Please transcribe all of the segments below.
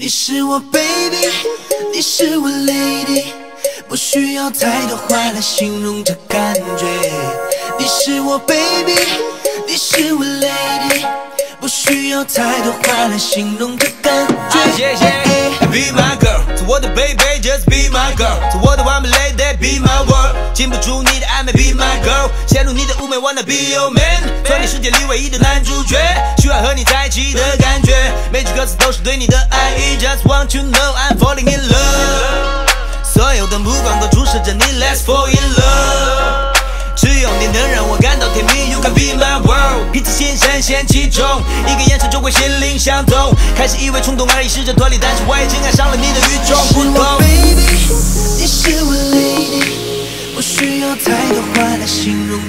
你是我 baby，你是我 lady，不需要太多话来形容这感觉。你是我 baby，你是我 lady，不需要太多话来形容这感觉。谢谢，Be my girl，做我的 baby，just be my girl，做我的完美 lady，be my world，禁不住你的暧昧，be my girl，陷入你的妩媚，wanna be your man，做你世界里唯一的男主角，喜欢和你在一起的感觉，每句歌词都是对你的爱意，just want to know I'm falling in love，所有的目光都注视着你，Let's fall in love。只有你能让我感到甜蜜，You can be my world，彼此心深陷其中，一个眼神就会心灵相通。开始以为冲动而已，试着脱离，但是我已经爱上了你的与众不同。baby，你是我 lady，不需要太多话来形容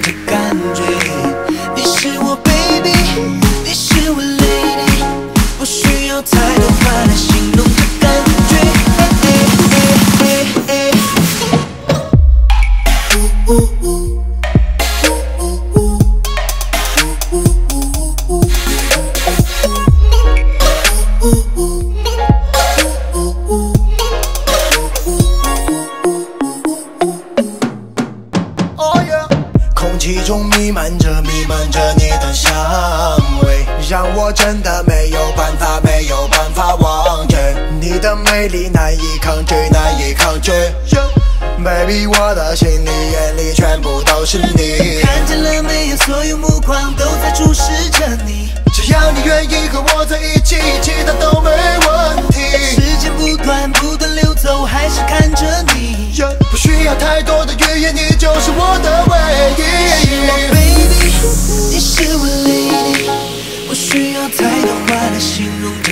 气中弥漫着弥漫着你的香味，让我真的没有办法没有办法忘记你的美丽难以抗拒难以抗拒。Baby，我的心里眼里全部都是你。看见了没有？所有目光都在注视着你。只要你愿意和我在一起，其他都没问题。时间不断不断流走，还是看着你。不需要太多的语言，你就是我话来形容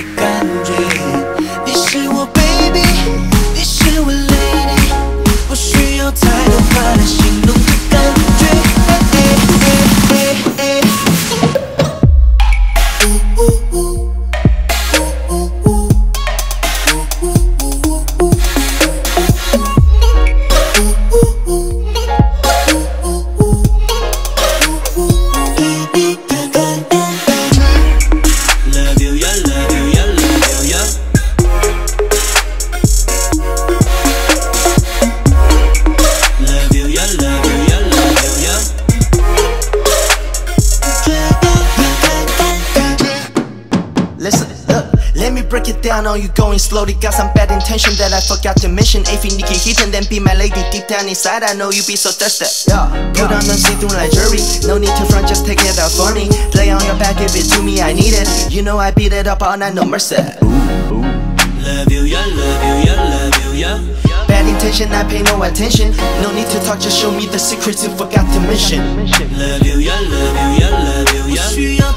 it down, are you going slowly? Got some bad intention that I forgot to mention. If you need to hit and then be my lady Deep down inside, I know you be so thirsty. Yeah, Put on the see-through like jury. No need to front, just take it out for me. Lay on your back, give it to me, I need it. You know I beat it up all night, no mercy. Ooh, ooh. Love you, yeah, love you, yeah, love you, yeah. Bad intention, I pay no attention. No need to talk, just show me the secrets you forgot to mention. Love you, yeah, love you, yeah, love you, yeah.